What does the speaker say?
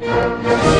Música